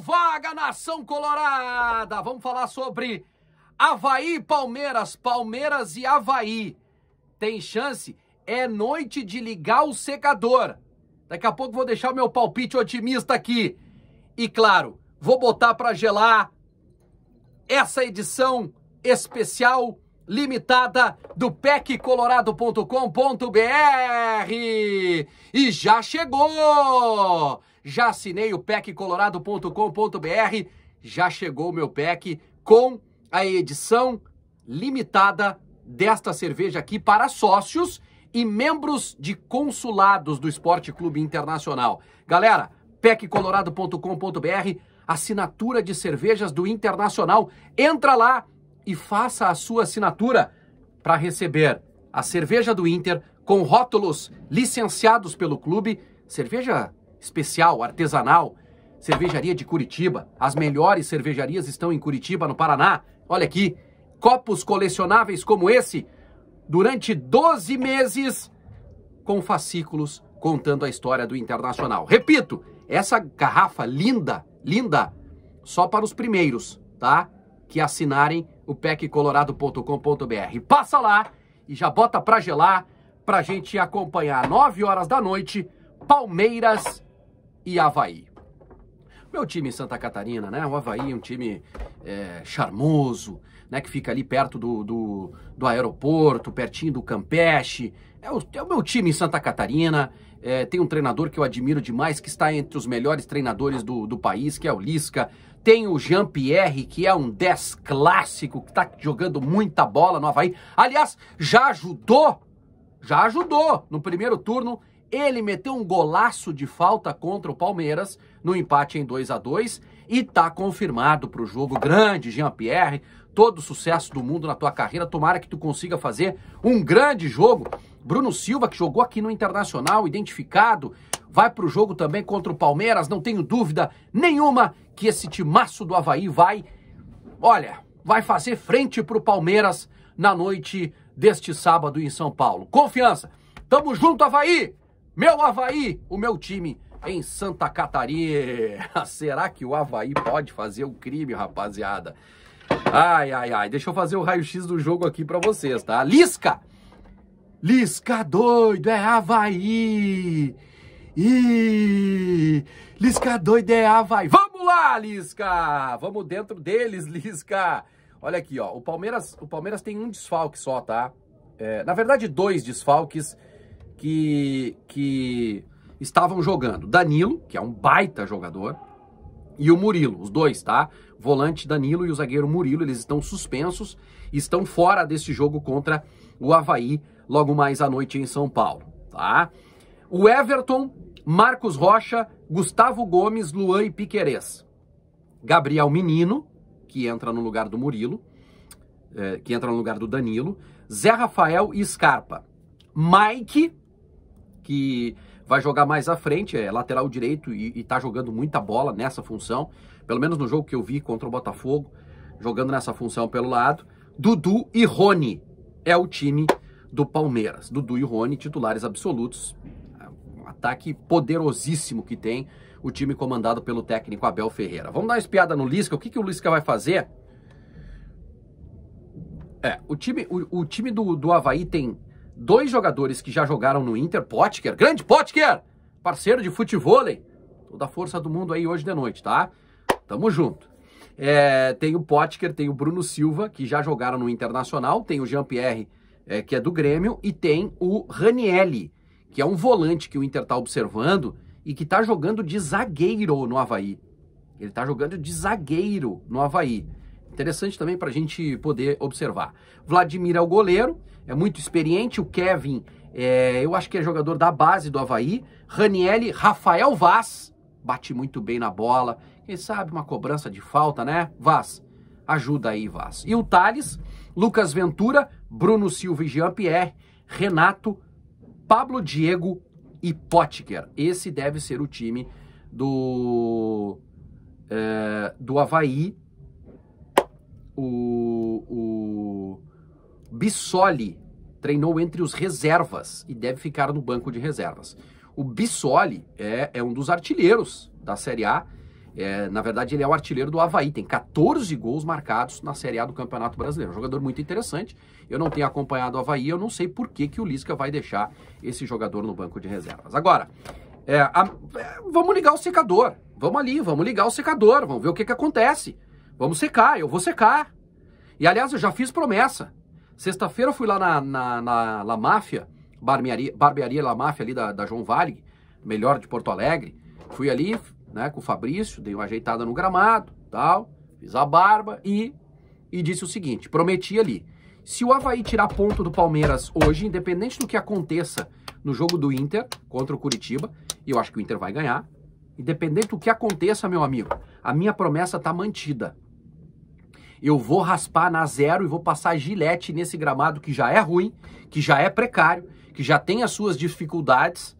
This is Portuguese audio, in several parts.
Vaga, nação colorada! Vamos falar sobre Havaí Palmeiras, Palmeiras e Havaí. Tem chance? É noite de ligar o secador. Daqui a pouco vou deixar o meu palpite otimista aqui. E claro, vou botar para gelar essa edição especial limitada do peccolorado.com.br. E já chegou! Já assinei o peccolorado.com.br, já chegou o meu pack com a edição limitada desta cerveja aqui para sócios e membros de consulados do Esporte Clube Internacional. Galera, peccolorado.com.br, assinatura de cervejas do Internacional. Entra lá e faça a sua assinatura para receber a cerveja do Inter com rótulos licenciados pelo clube, cerveja especial, artesanal, cervejaria de Curitiba. As melhores cervejarias estão em Curitiba, no Paraná. Olha aqui, copos colecionáveis como esse, durante 12 meses, com fascículos contando a história do Internacional. Repito, essa garrafa linda, linda, só para os primeiros, tá? Que assinarem o peccolorado.com.br. Passa lá e já bota para gelar pra gente acompanhar 9 horas da noite, Palmeiras e Havaí. Meu time em Santa Catarina, né? O Havaí é um time é, charmoso, né? Que fica ali perto do, do, do aeroporto, pertinho do Campeche. É o, é o meu time em Santa Catarina. É, tem um treinador que eu admiro demais, que está entre os melhores treinadores do, do país, que é o Lisca. Tem o Jean-Pierre, que é um 10 clássico, que está jogando muita bola no Havaí. Aliás, já ajudou, já ajudou no primeiro turno ele meteu um golaço de falta contra o Palmeiras no empate em 2 a 2 e tá confirmado para o jogo grande, Jean-Pierre. Todo o sucesso do mundo na tua carreira. Tomara que tu consiga fazer um grande jogo. Bruno Silva, que jogou aqui no Internacional, identificado, vai para o jogo também contra o Palmeiras. Não tenho dúvida nenhuma que esse timaço do Havaí vai, olha, vai fazer frente para o Palmeiras na noite deste sábado em São Paulo. Confiança. Tamo junto, Havaí! Meu Havaí, o meu time em Santa Catarina. Será que o Havaí pode fazer um crime, rapaziada? Ai, ai, ai. Deixa eu fazer o raio-x do jogo aqui para vocês, tá? Lisca! Lisca doido, é Havaí! Ih! Lisca doido é Havaí! Vamos lá, Lisca! Vamos dentro deles, Lisca! Olha aqui, ó. O Palmeiras, o Palmeiras tem um desfalque só, tá? É, na verdade, dois desfalques que, que estavam jogando. Danilo, que é um baita jogador, e o Murilo, os dois, tá? Volante Danilo e o zagueiro Murilo, eles estão suspensos, estão fora desse jogo contra o Havaí, logo mais à noite em São Paulo, tá? O Everton, Marcos Rocha, Gustavo Gomes, Luan e Piquerez. Gabriel Menino, que entra no lugar do Murilo, é, que entra no lugar do Danilo. Zé Rafael e Scarpa. Mike, que vai jogar mais à frente, é lateral direito e, está jogando muita bola nessa função, pelo menos no jogo que eu vi contra o Botafogo, jogando nessa função pelo lado. Dudu e Rony é o time do Palmeiras. Dudu e Rony, titulares absolutos. Um ataque poderosíssimo que tem o time comandado pelo técnico Abel Ferreira. Vamos dar uma espiada no Lisca. O que, que o Lisca vai fazer? É, o time, o, o time do, do Havaí tem dois jogadores que já jogaram no Inter, Potker, grande Potker, parceiro de futevôlei, toda a força do mundo aí hoje de noite, tá? Tamo junto. É, tem o Potker, tem o Bruno Silva, que já jogaram no Internacional, tem o Jean-Pierre, é, que é do Grêmio, e tem o Ranielli, que é um volante que o Inter tá observando e que tá jogando de zagueiro no Havaí. Ele tá jogando de zagueiro no Havaí. Interessante também para a gente poder observar. Vladimir é o goleiro, é muito experiente. O Kevin, é, eu acho que é jogador da base do Havaí. Ranielli, Rafael Vaz, bate muito bem na bola. Quem sabe uma cobrança de falta, né? Vaz, ajuda aí, Vaz. E o Thales, Lucas Ventura, Bruno Silva e Jean-Pierre, Renato, Pablo Diego e Potker. Esse deve ser o time do, é, do Havaí o, o Bissoli treinou entre os reservas e deve ficar no banco de reservas. O Bissoli é, é um dos artilheiros da Série A, É, na verdade, ele é o artilheiro do Havaí, tem 14 gols marcados na Série A do Campeonato Brasileiro. Um jogador muito interessante. Eu não tenho acompanhado o Havaí, eu não sei por que, que o Lisca vai deixar esse jogador no banco de reservas. Agora, é, a, é, vamos ligar o secador. Vamos ali, vamos ligar o secador, vamos ver o que, que acontece. Vamos secar, eu vou secar. E aliás, eu já fiz promessa. Sexta-feira eu fui lá na, na, na La Máfia, barbearia, barbearia La Máfia ali da, da João Vale, melhor de Porto Alegre. Fui ali, né, com o Fabrício, dei uma ajeitada no gramado, tal, fiz a barba e, e disse o seguinte, prometi ali, se o Havaí tirar ponto do Palmeiras hoje, independente do que aconteça no jogo do Inter contra o Curitiba, e eu acho que o Inter vai ganhar, independente do que aconteça, meu amigo, a minha promessa tá mantida. Eu vou raspar na zero e vou passar gilete nesse gramado que já é ruim, que já é precário, que já tem as suas dificuldades,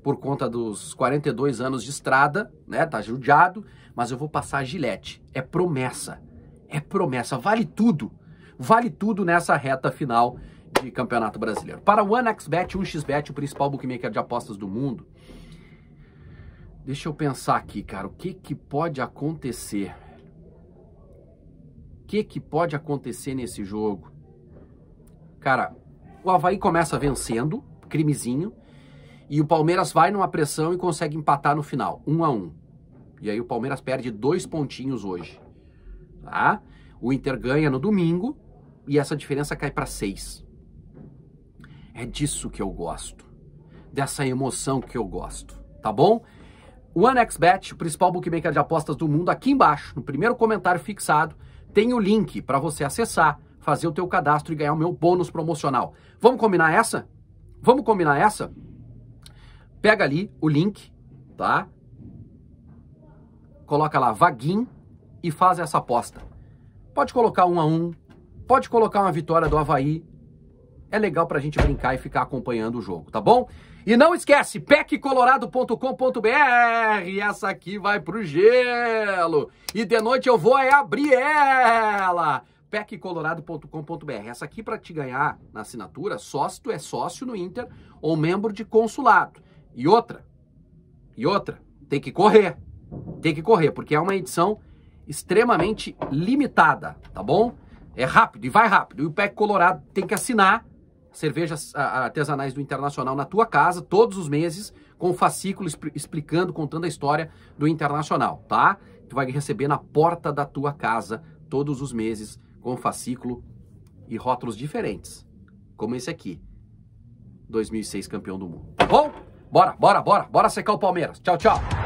por conta dos 42 anos de estrada, né? Tá judiado, mas eu vou passar gilete. É promessa. É promessa. Vale tudo. Vale tudo nessa reta final de Campeonato Brasileiro. Para o OneXBet, 1xBet, o principal bookmaker de apostas do mundo. Deixa eu pensar aqui, cara, o que que pode acontecer? Que que pode acontecer nesse jogo? Cara, o Havaí começa vencendo, crimezinho, e o Palmeiras vai numa pressão e consegue empatar no final, um a um. E aí o Palmeiras perde dois pontinhos hoje. Tá? O Inter ganha no domingo e essa diferença cai para seis. É disso que eu gosto. Dessa emoção que eu gosto. Tá bom? O OneXBet, o principal bookmaker de apostas do mundo, aqui embaixo, no primeiro comentário fixado, tem o link para você acessar, fazer o teu cadastro e ganhar o meu bônus promocional. Vamos combinar essa? Vamos combinar essa? pega ali o link, tá? Coloca lá Vaguin e faz essa aposta. Pode colocar um a um, pode colocar uma vitória do Havaí. É legal pra gente brincar e ficar acompanhando o jogo, tá bom? E não esquece, peccolorado.com.br. Essa aqui vai pro gelo. E de noite eu vou é abrir ela peccolorado.com.br. Essa aqui para te ganhar na assinatura, só se tu é sócio no Inter ou membro de consulado. E outra, e outra, tem que correr. Tem que correr, porque é uma edição extremamente limitada, tá bom? É rápido e vai rápido. E o PEC Colorado tem que assinar cervejas artesanais do Internacional na tua casa todos os meses com um fascículo explicando, contando a história do Internacional, tá? Tu vai receber na porta da tua casa todos os meses com fascículo e rótulos diferentes, como esse aqui. 2006 campeão do mundo. Tá bom? Bora, bora, bora, bora secar o Palmeiras. Tchau, tchau.